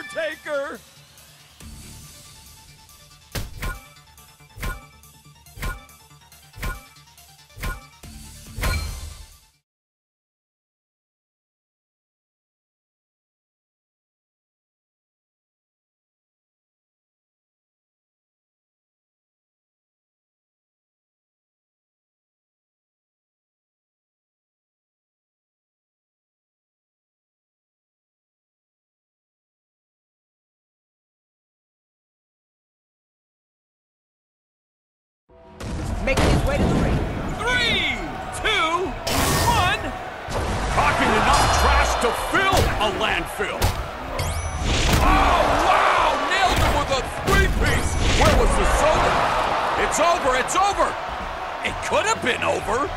Undertaker! Making his way to the ring. Three, two, one. Talking enough trash to fill a landfill. Oh, wow! Nailed him with a three-piece. Where was the soda? It's over, it's over. It could have been over.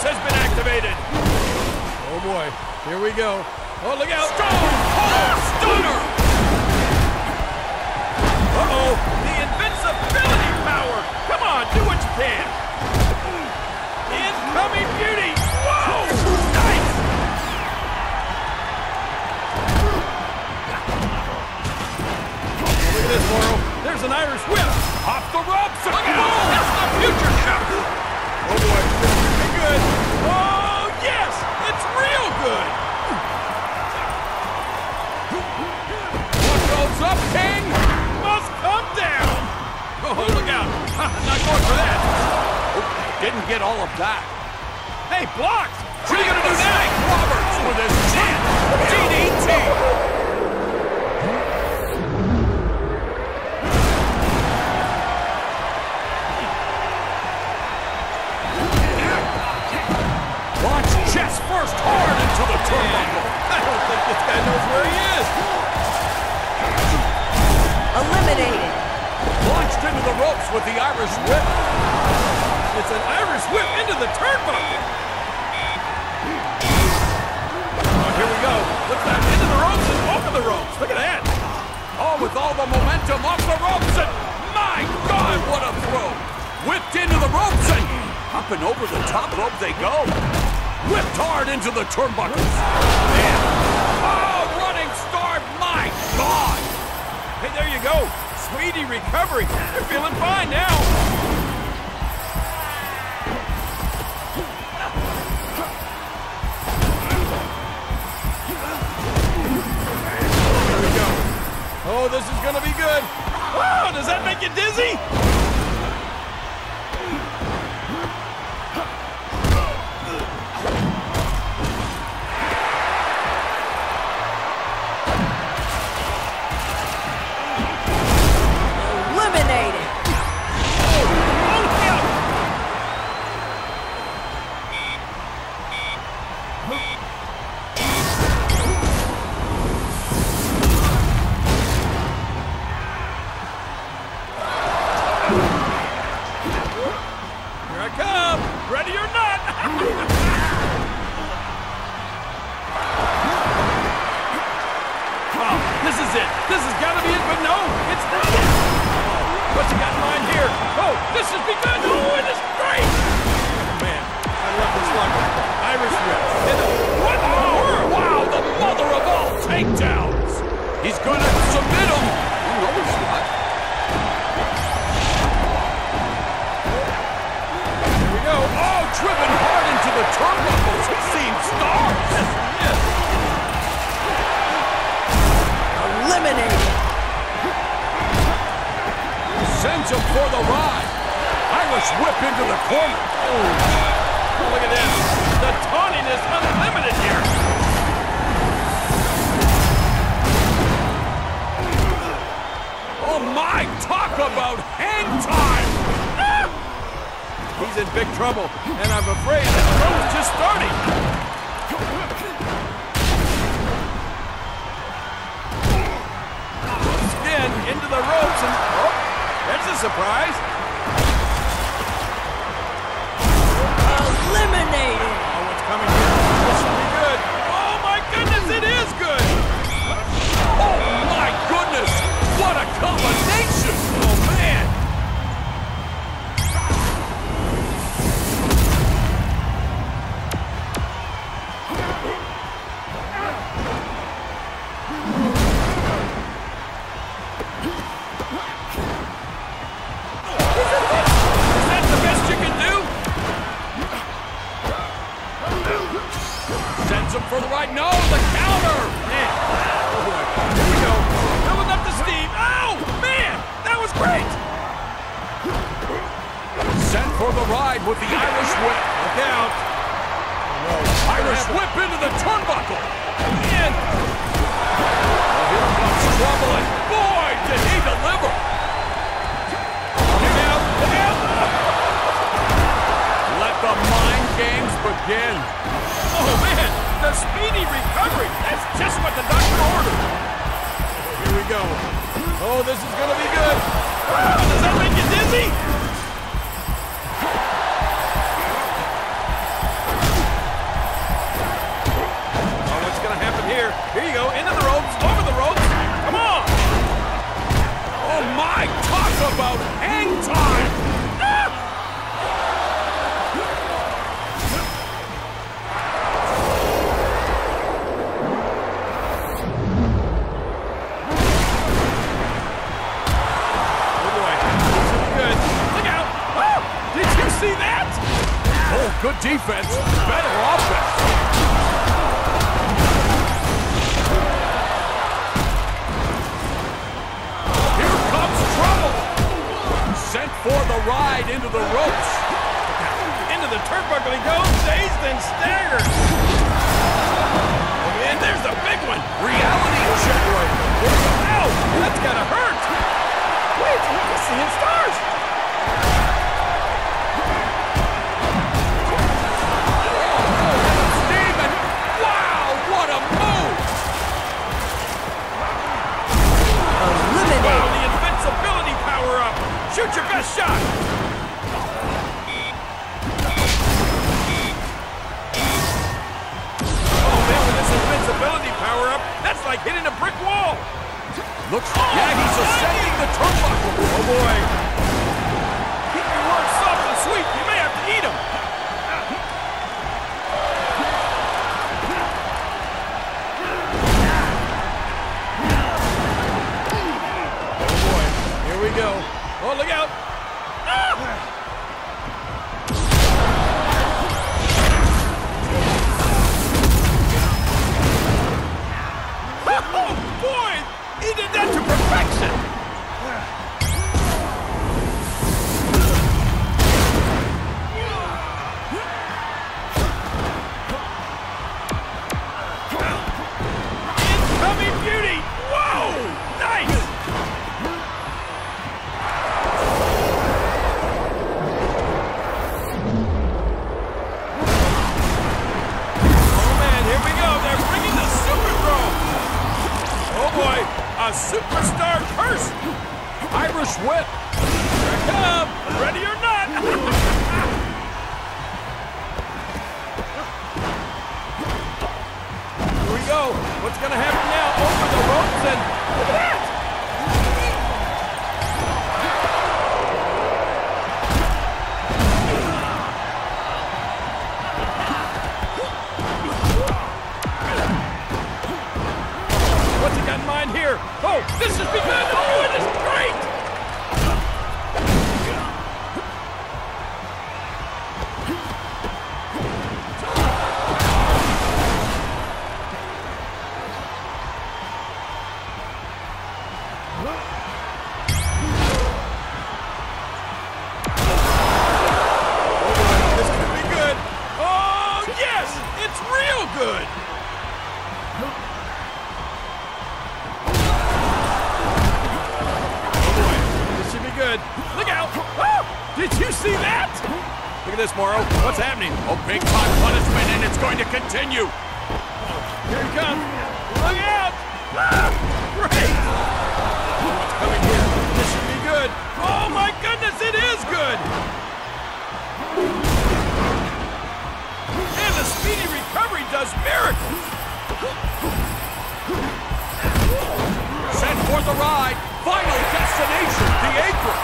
Force has been activated. Oh boy, here we go. Oh, look out. Stone Cold Stunner. Uh-oh, the invincibility power. Come on, do what you can. Incoming beauty. Whoa, nice. Look at this, Mauro. There's an Irish whip. Off the ropes Look out. That's the future shock. Oh boy, this is be good. Oh yes, it's real good. What goes up, King? Must come down. Oh, look out. Not going for that. Didn't get all of that. Hey, blocked. What are you gonna do now? Roberts with his chin. DDT. First hard into the turnbuckle. I don't think this guy knows where he is. Eliminated. Launched into the ropes with the Irish whip. It's an Irish whip into the turnbuckle. Oh, here we go. Look that into the ropes and over the ropes. Look at that. Oh, with all the momentum off the ropes and my God, what a throw! Whipped into the ropes and up and over the top rope they go. Whipped hard into the turnbuckles. Man. Oh, running star, my God! Hey, there you go. Speedy recovery. You're feeling fine now. Here we go. Oh, this is to be good. Oh, does that make you dizzy? He's gonna submit him! No, he's not. Here we go. Oh, driven hard into the turnbuckles! He's seeing stars! Yes. Eliminated. Sends him for the ride! Irish whip into the corner! Oh, look at this. The taunting is unlimited here. Oh my, talk about hang time! Ah! He's in big trouble, and I'm afraid the trouble's just starting. Again, into the ropes, and oh, there's a surprise. Eliminated. Oh, good defense, better offense. Here comes trouble. Sent for the ride into the ropes. Into the turnbuckle he goes, dazed and staggered. Oh, and there's the big one. Reality check. Ow, that's gotta hurt. Wait, he's seeing stars. Shoot your best shot! Oh, that's like hitting a brick wall. Looks, oh, yeah, he's ascending the turnbuckle. Oh, boy. Look out. It's real good. Oh boy, this should be good. Look out! Oh, did you see that? Look at this, Mauro. What's happening? Oh, big time punishment, and it's going to continue. Here he comes. Look out! Ah, great! What's coming here? This should be good. Oh my goodness, it is good! And the speedy recovery does miracles. Sent for the ride. Final destination, the apron.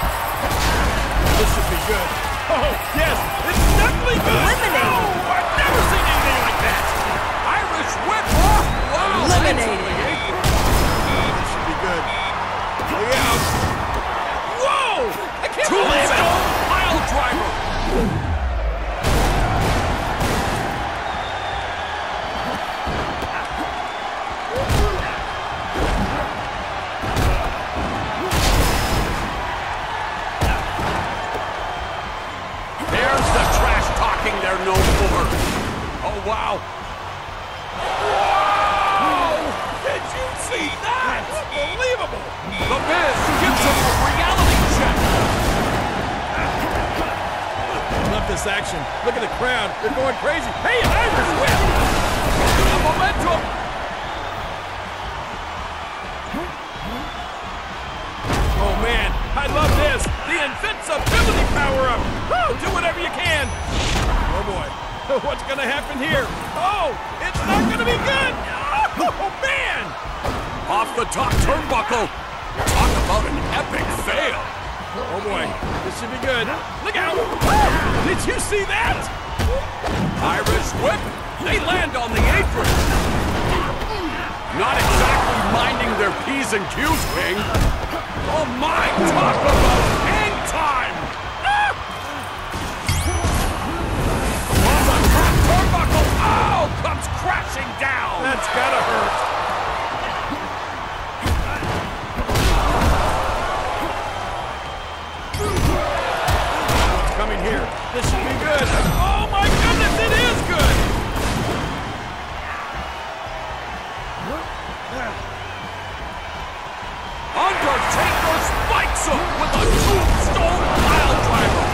This should be good. Oh, yes, it's definitely good. Eliminated. Oh, I've never seen anything like that. Irish whip. Oh, wow. Eliminated. lands on the apron. This should be good. Oh, Look out. Whoa! I can't believe it. Tombstone pile driver. Oh, wow. Whoa! Did you see that? That's Unbelievable. The Miz gives him a reality check. Love this action. Look at the crowd. They're going crazy. Hey, an Irish whip! The momentum. Oh, man. I love this. The invincibility power-up. Woo, do whatever you can. Oh, boy. What's going to happen here? Oh, it's not going to be good. Oh, man. Off the top turnbuckle. Talk about an epic fail. Oh, boy. This should be good. Look out. Woo! Did you see that? Irish whip. They land on the apron. Not exactly minding their P's and Q's, King. Oh my, talk about hang time! Crashing down. That's gotta hurt. Coming here? This should be good. Oh my goodness, it is good! Undertaker spikes him with a tombstone pile driver.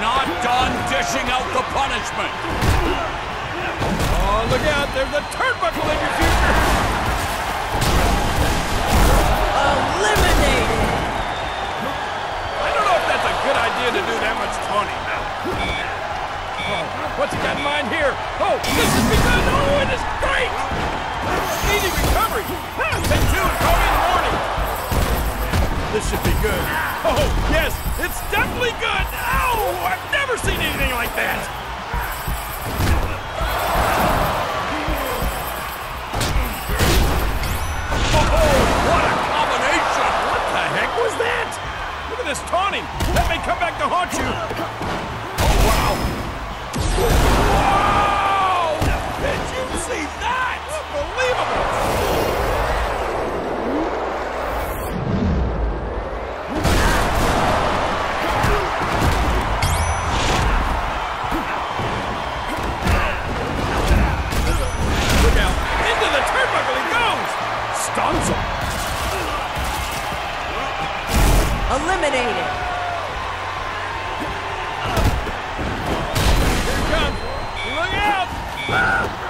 Not done dishing out the punishment. Oh, look out, there's a turnbuckle in your future! Eliminated. I don't know if that's a good idea to do that much taunting now. Oh, what's he got in mind here? Oh, this has begun. Oh, it is great. Speedy recovery. Ah, 10-2 and call me in the morning. This should be good. Oh, yes, it's definitely good. Ow, I've never seen anything like that. What a combination! What the heck was that? Look at this taunting. That may come back to haunt you. Oh, wow! Wow! Did you see that? Unbelievable. Him. Eliminated. Here comes. Look out.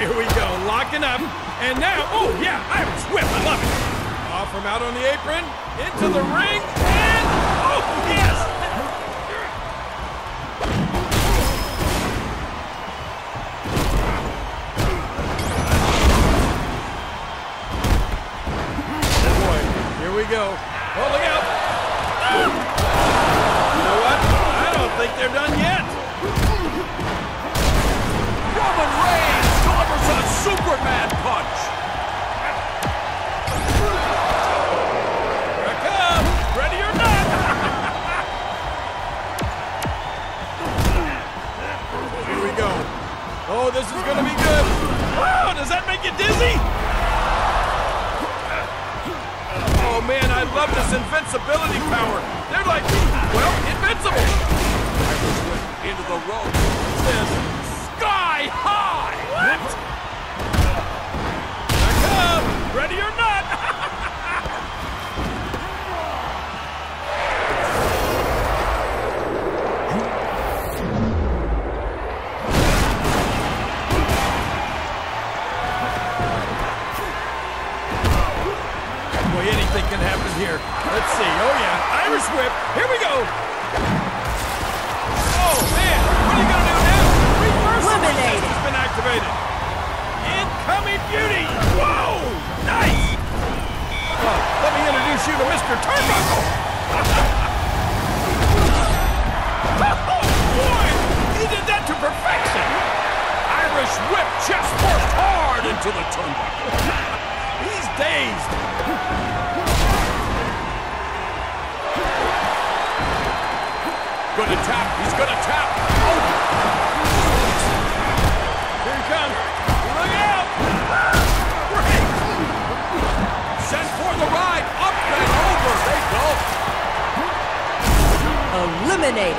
Here we go. Locking up. And now, oh yeah, Irish whip. I love it. Off from out on the apron, into the ring, and oh yes. Oh boy, here we go. Oh, look out! You know what? I don't think they're done yet. Superman punch. Here I come. Ready or not? here we go. Oh, this is gonna be good. Wow, does that make you dizzy? Oh man, I love this invincibility power. They're like, well, invincible. Into the rope. This? Sky high. What? Ready or not? Boy, anything can happen here. Let's see. Oh, yeah. Irish whip. Here we go. Mr. Turnbuckle. oh, boy. He did that to perfection. Irish whip chest first hard into the turnbuckle. He's dazed. Gonna tap. He's gonna tap. eliminated.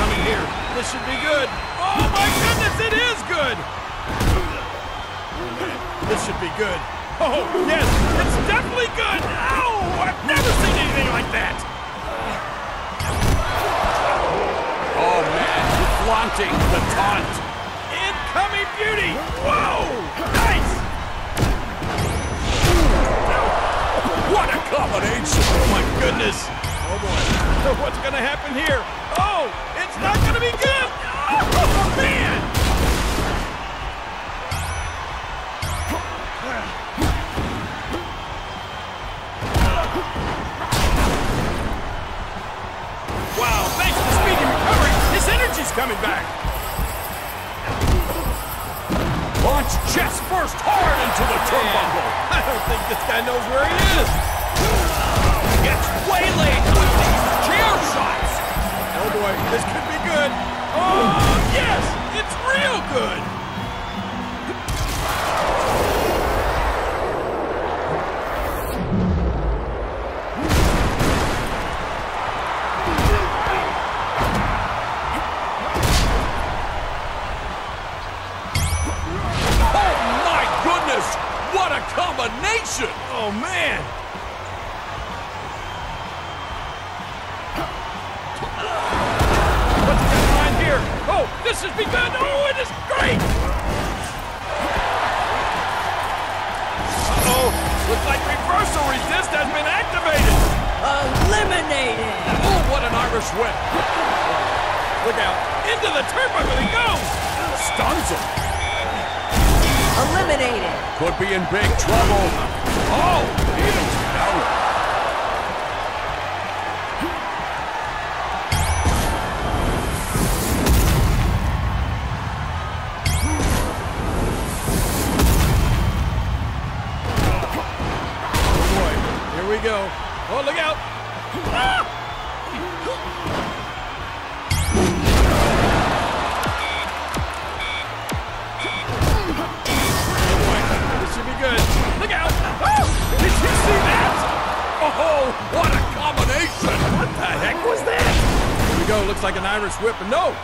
Coming here. This should be good. Oh, my goodness, it is good. This should be good. Oh, yes, it's definitely good. Ow, I've never seen anything like that. Oh, man, flaunting the taunt. Incoming beauty. Whoa, nice. combination. Oh, my goodness. Oh, boy. What's going to happen here? Oh, it's not going to be good. Oh, man. whipping. No,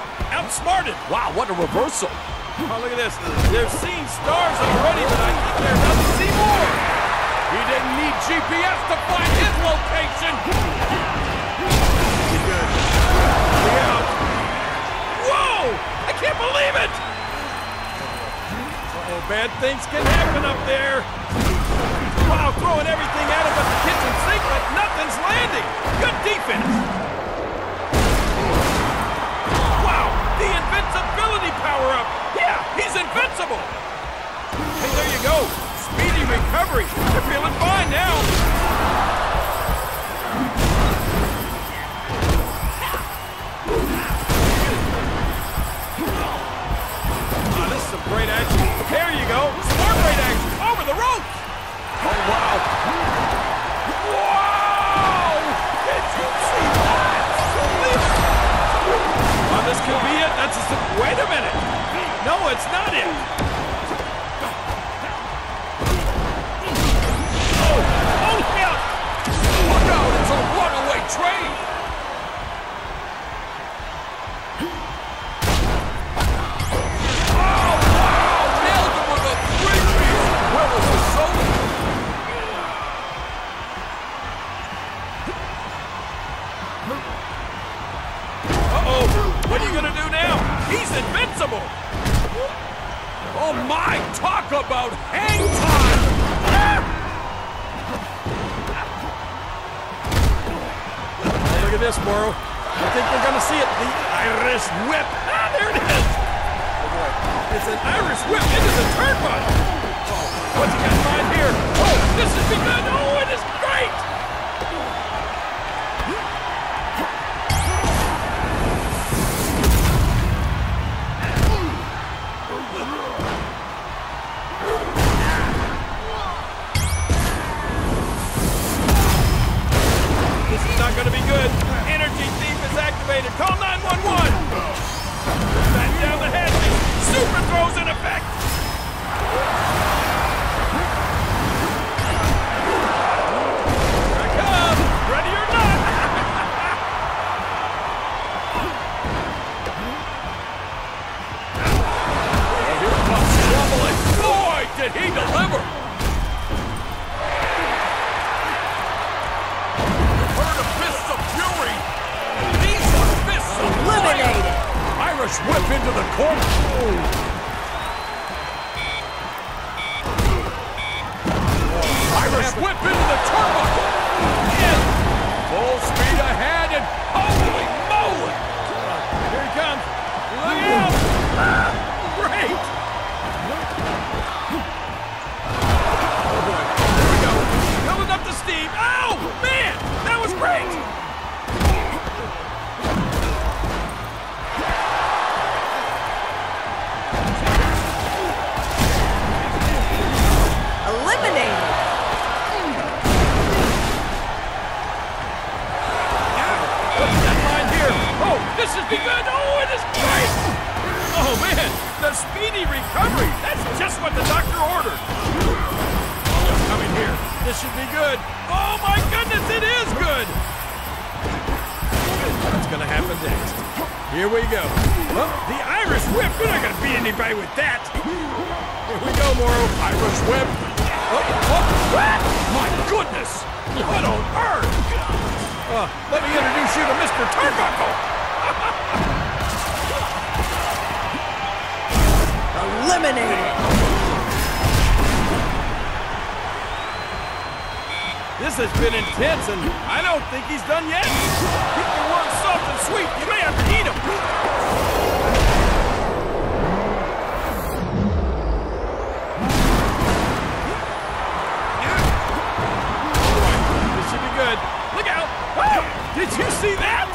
elevator. Call 911. Back down the hatches. Super throws in effect. Irish whip into the corner. Oh, Irish whip into the turnbuckle. In. Full speed ahead and holy moly. Here he comes. Look out. Great. Oh, boy. Here we go. Building up the steam. Ah! This has begun. Oh, it is great. Oh, man. The speedy recovery. That's just what the doctor ordered. Oh, here. This should be good. Oh, my goodness, it is good. What's to happen next? Here we go. The Irish whip. You're not to beat anybody with that. Here we go, Mauro. Irish whip. Oh, oh, ah! My goodness! What on earth? Uh, let me introduce you to Mr. Turnbuckle. Eliminated. This has been intense, and I don't think he's done yet. Keep your words soft and sweet. You may have to eat them. This should be good. Look out! Oh, did you see that?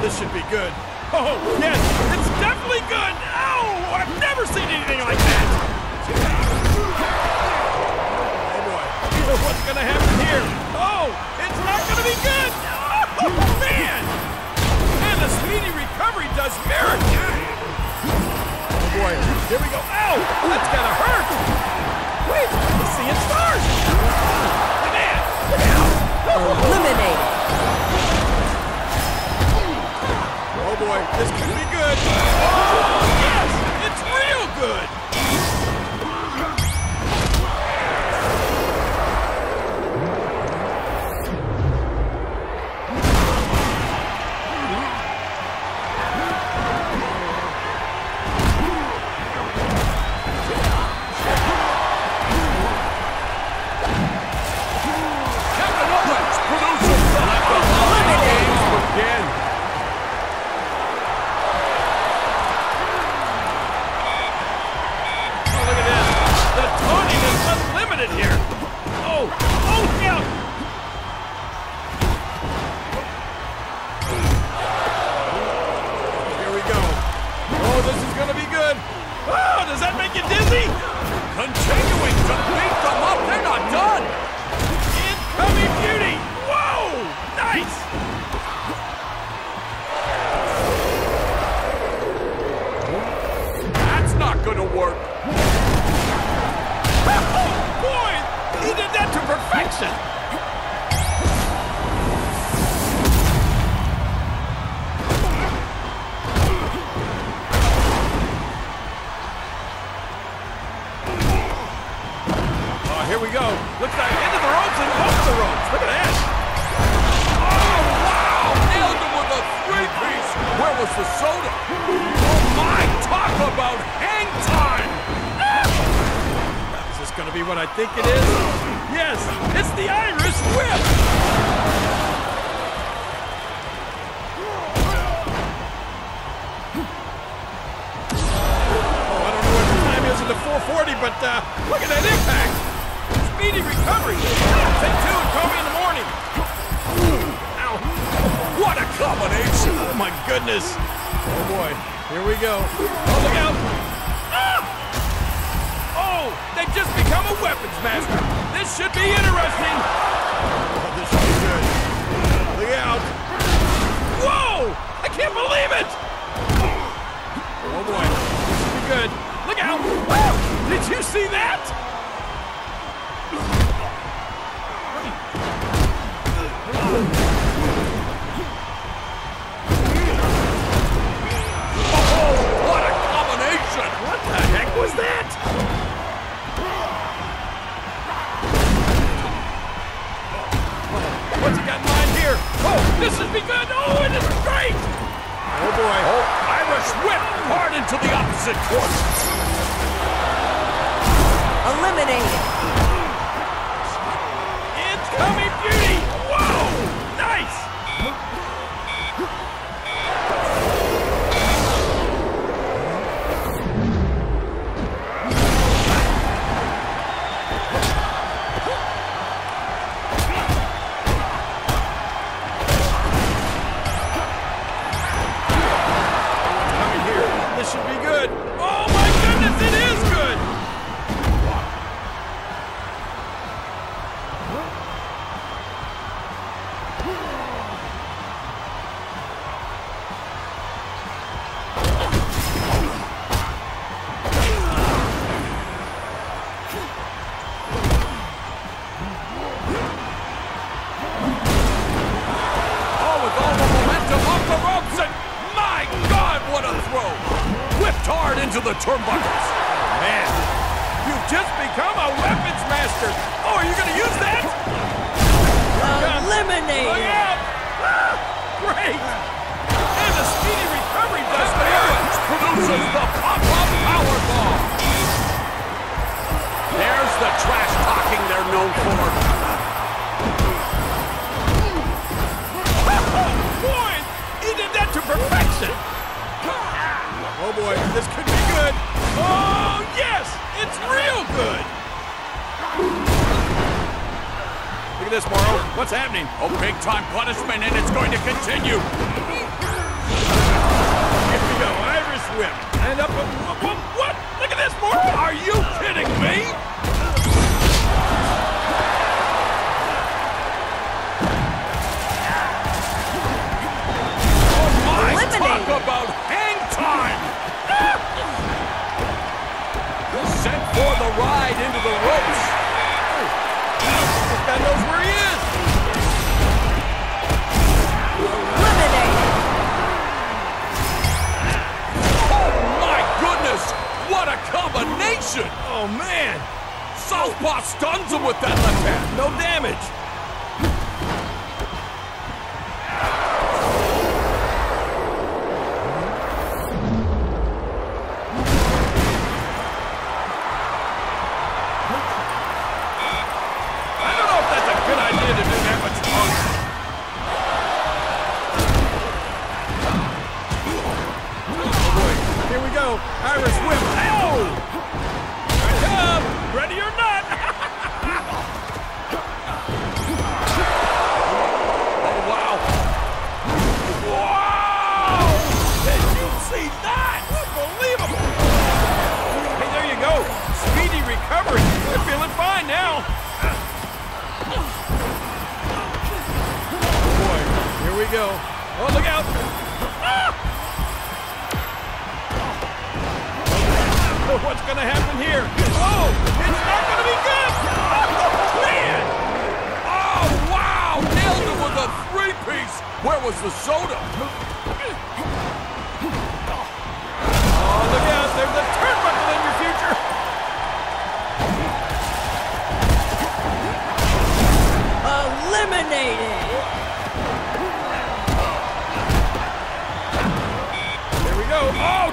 This should be good. Oh, yes! It's definitely good! Oh! I've never seen anything like that! Oh boy. What's gonna happen here? Oh! It's not gonna be good! Oh, man! The speedy recovery does miracles! Oh boy. Here we go. Ow! That's gotta hurt! Wait! He's seeing stars! Man! Eliminated. Boy, this could be good. Oh, dizzy? Continuing to beat good. Look out! Woo! Did you see that? Oh, what a combination! What the heck was that? What's he got in mind here? Oh, this has begun. Oh, it is great! Oh boy. Oh, Irish whip hard into the opposite court. Eliminated. The ropes, and my God, what a throw! Whipped hard into the turnbuckles. Man, you've just become a weapons master. Oh, are you going to use that? Look out! Ah, great! And the speedy recovery does the Owens produces the pop-up powerbomb. There's the trash talking they're known for. Perfection! Oh boy, this could be good. Oh, yes! It's real good! Look at this, Mauro. What's happening? Oh, big-time punishment, and it's going to continue. Here we go, Irish whip. And up a... What? what? Look at this, Mauro! Are you kidding me? About hang time! Sent for the ride into the ropes. This guy knows where he is! Eliminated. Oh my goodness! What a combination! Oh, man! Southpaw stuns him with that left hand. No damage!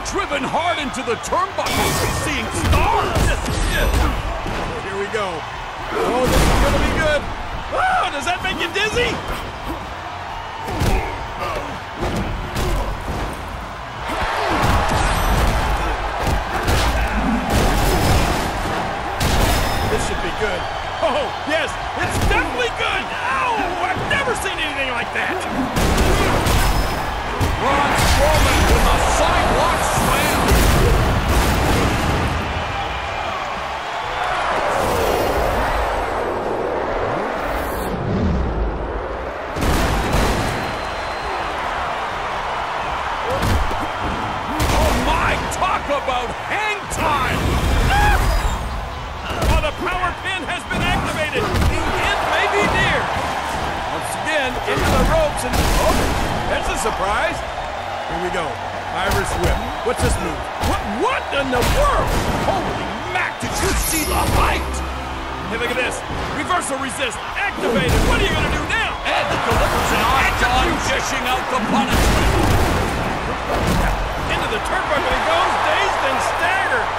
Driven hard into the turnbuckles. He's seeing stars. Here we go. Oh, this is gonna be good. Oh, does that make you dizzy? This should be good. Oh, yes, it's definitely good. Oh, I've never seen anything like that. Braun Strowman with a sidewalk slam. Oh my, talk about hang time! the power pin has been activated. The end may be near. Once again, into the ropes and oh, surprise. Here we go. Irish whip. What's this move? What? What in the world? Holy Mac, did you see the height? Hey, look at this. Reversal resist activated. What are you gonna do now? Ed delivers an on dishing out the punishment. Into the turnbuckle he goes, dazed and staggered.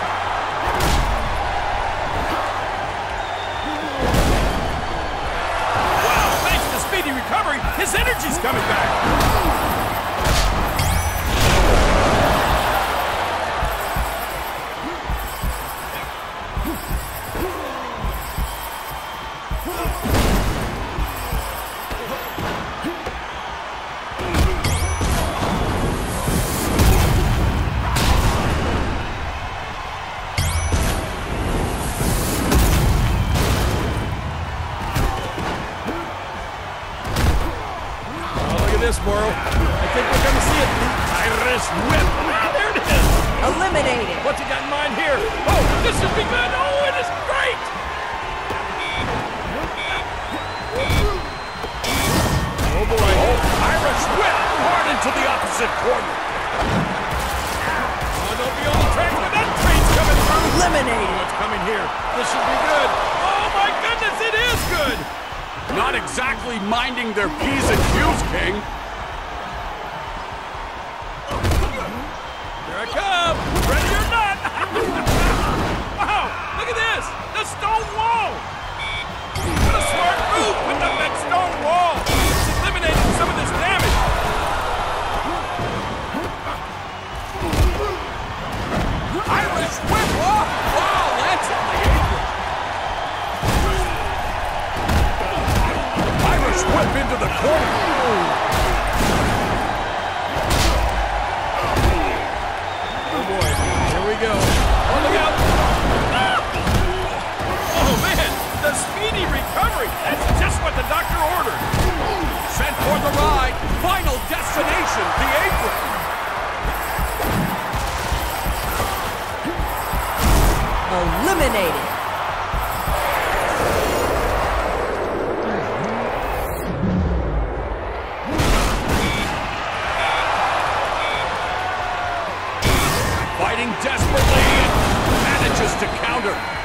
Wow, thanks to speedy recovery, his energy's coming back. Whip into the corner. Oh boy, here we go. Oh, look out. Ah! Oh man, the speedy recovery. That's just what the doctor ordered. Sent for the ride. Final destination, the apron. Eliminated. Manages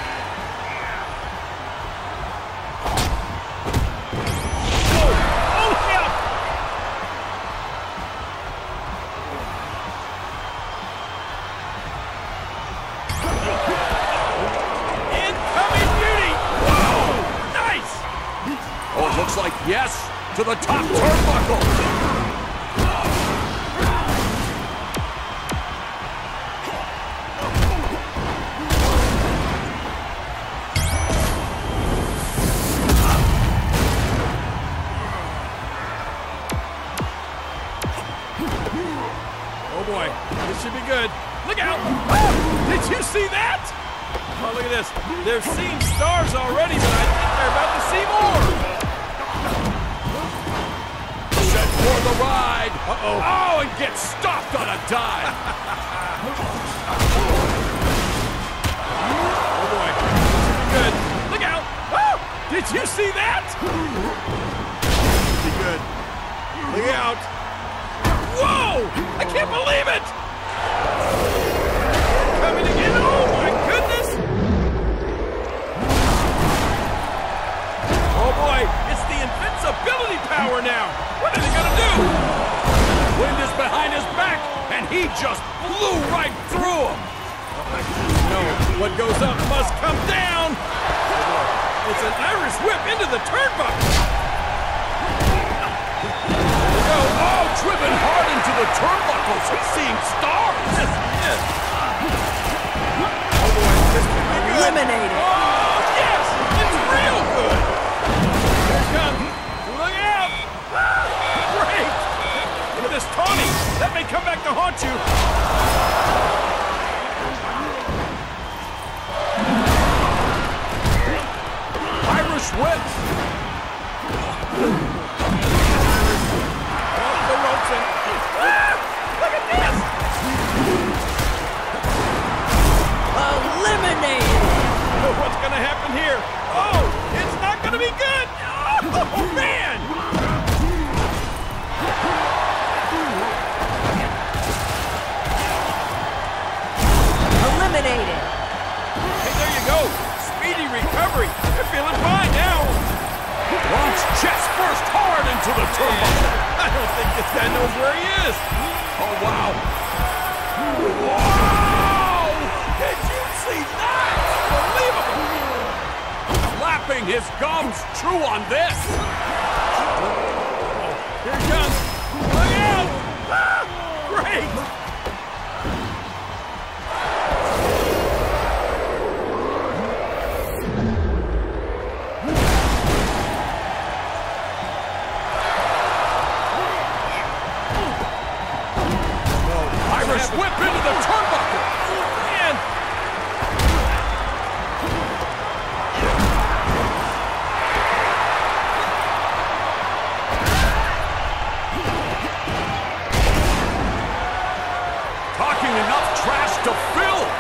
should be good. Look out! Oh, did you see that? Oh, look at this. They're seeing stars already, but I think they're about to see more. Set for the ride. Uh-oh. Oh, and gets stopped on a dive. Oh boy, be good. Look out! Oh, did you see that? Be good. Look out! Whoa! I can't believe it! Invincibility power now. What are they gonna do? Wind is behind his back, and he just flew right through him. No, what goes up must come down. It's an Irish whip into the turnbuckle. Go! Oh, driven hard into the turnbuckles. He's seeing stars. Yes, yes. Oh boy, this could be good. Eliminated. Oh, yes! It's real good! That may come back to haunt you.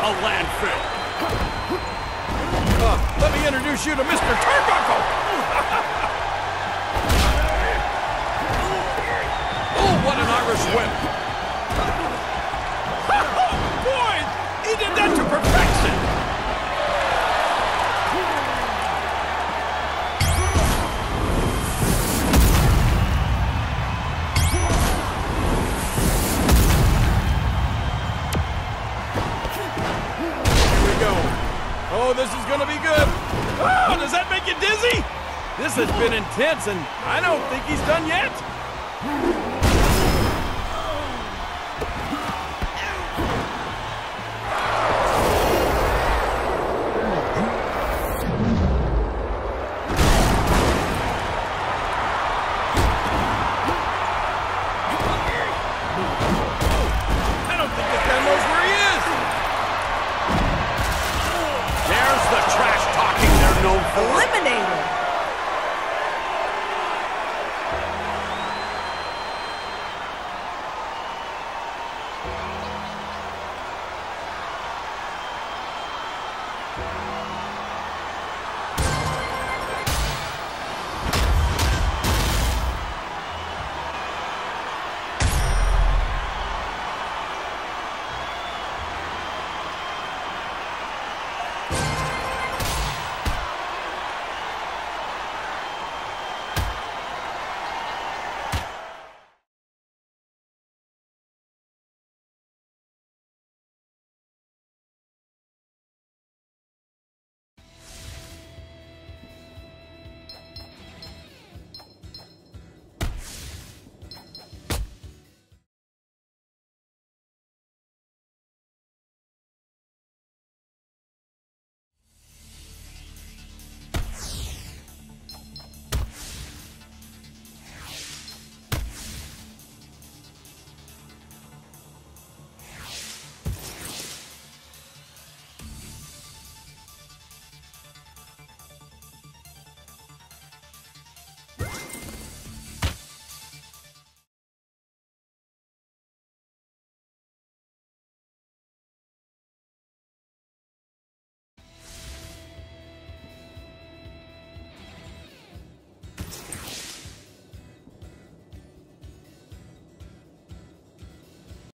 a landfill. Uh, let me introduce you to Mr. Turnbuckle. oh, what an Irish whip. oh, boy, he did that to gonna be good. Oh, does that make you dizzy? This has been intense, and I don't think he's done yet.